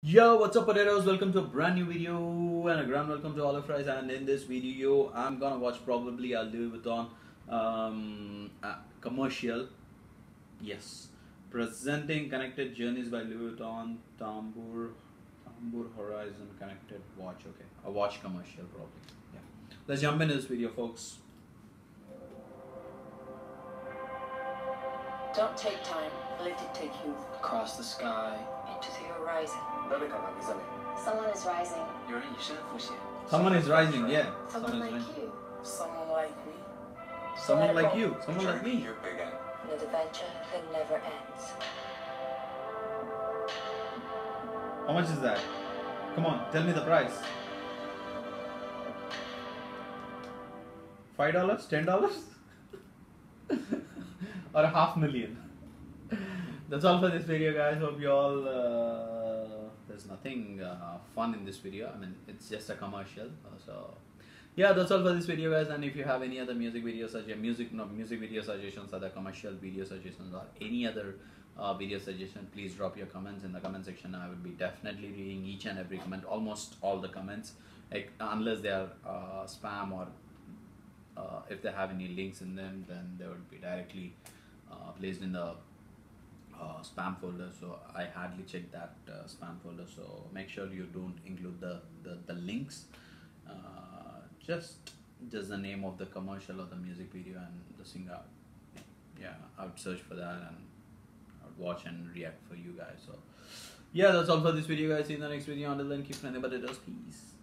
Yo, what's up potatoes? Welcome to a brand new video and a grand welcome to of guys. And in this video I'm gonna watch probably I'll do it on um, a commercial. Yes. Presenting connected journeys by Louis Vuitton Tambour Tambour Horizon connected watch okay. A watch commercial probably. Yeah. Let's jump into this video folks. Don't take time, let it take you across the sky into the horizon. Someone is rising. Someone is rising, yeah. Someone, someone like you. Someone like me. Someone like you. Someone like me. An adventure that never ends. How much is that? Come on, tell me the price. Five dollars? Ten dollars? or a half million? That's all for this video guys. Hope you all uh, there's nothing uh, fun in this video. I mean it's just a commercial uh, so yeah that's all for this video guys. And if you have any other music video suggestions music no music video suggestions other commercial video suggestions or any other uh, video suggestion please drop your comments in the comment section. I will be definitely reading each and every comment almost all the comments. Like, unless they are uh, spam or uh, if they have any links in them then they would be directly placed in the uh, spam folder so i hardly check that uh, spam folder. So make sure you don't include the the, the links. Uh, just just the name of the commercial or the music video and the singer. Yeah i would search for that and i would watch and react for you guys. So yeah that's all for this video guys. See you in the next video. Until then keep flying but it does peace